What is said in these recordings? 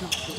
Merci.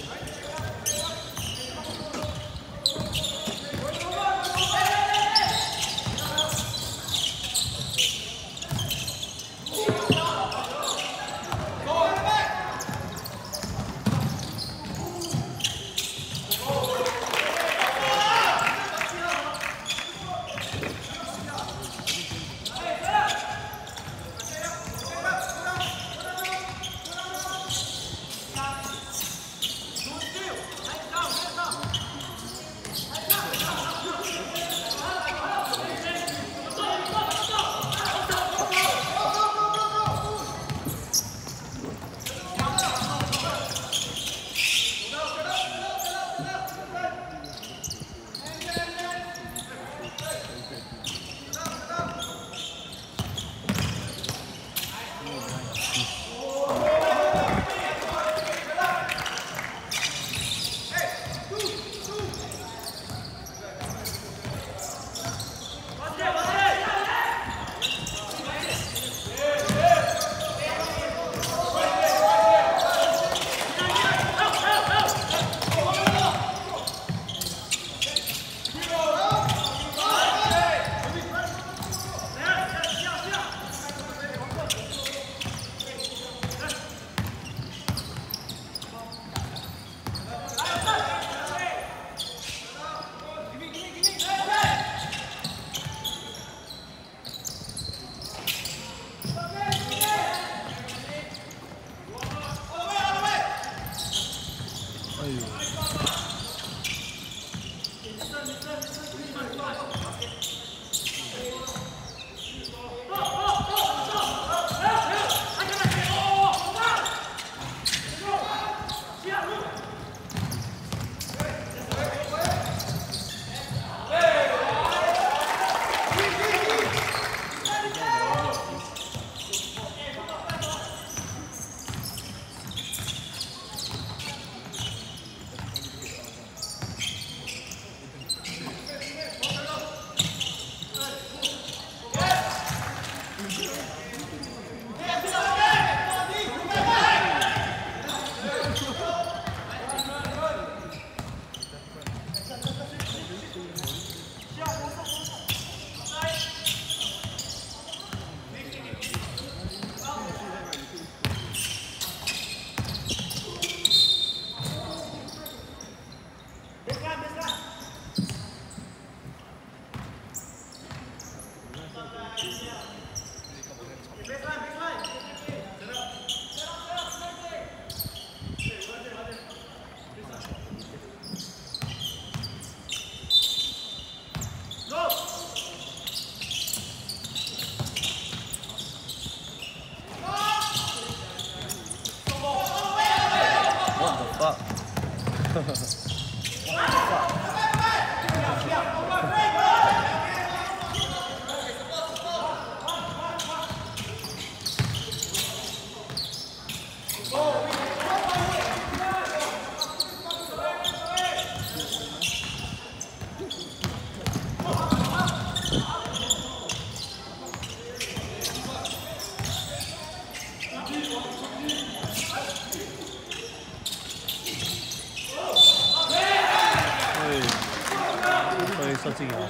저쪽이요.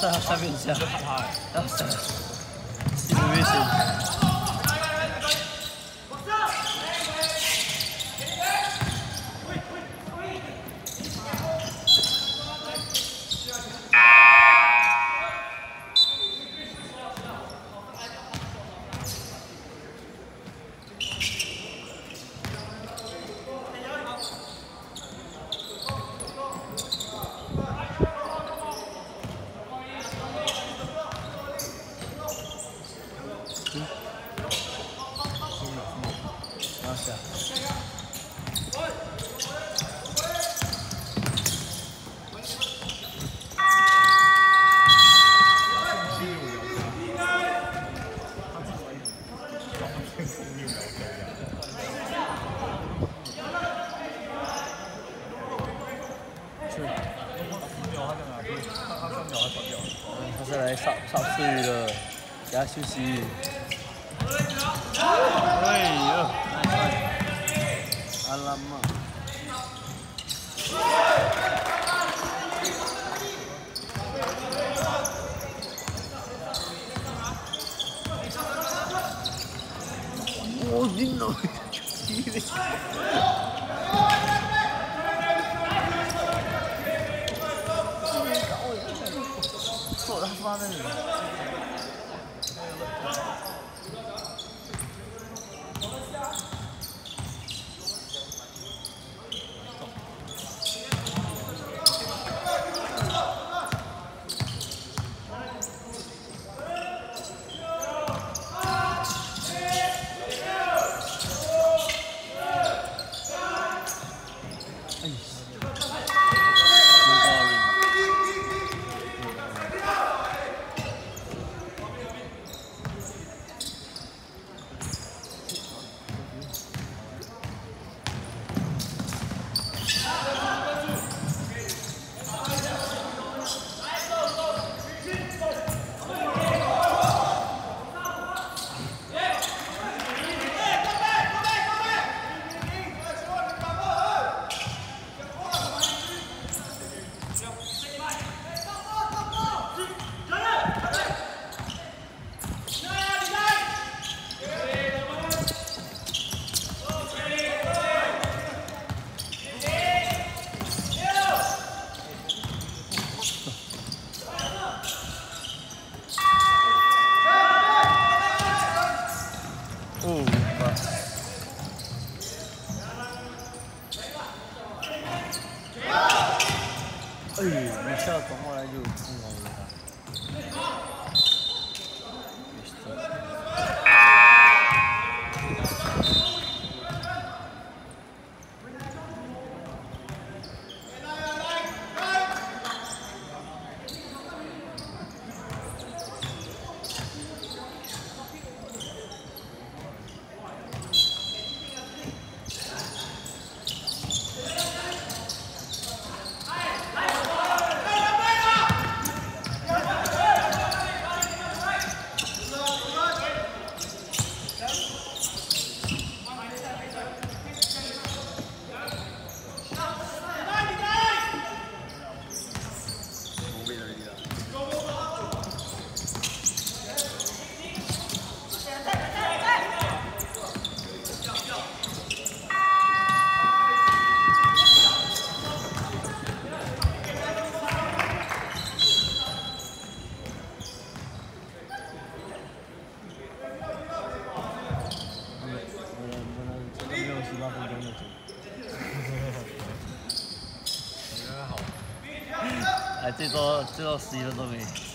下面下，要闪，一直危险。他是来扫扫刺鱼的，给他休息。哎呦，阿拉嘛。我的脑 哎，一下转过来就疯狂了。 最多最多十一分钟没。